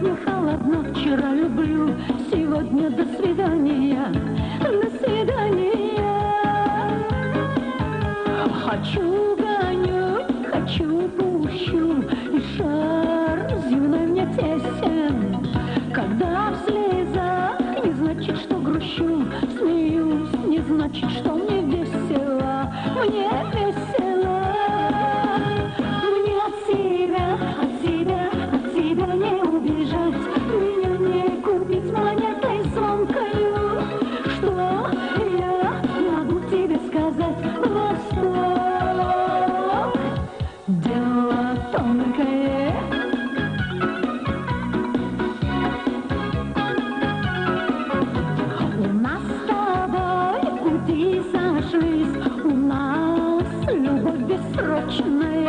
Сегодня холодно, вчера люблю, сегодня до свидания, до свидания. Хочу гоню, хочу пущу, и шар земной мне тесен. Когда в слезах, не значит, что грущу, смеюсь, не значит, что мне весело, мне весело. 是美。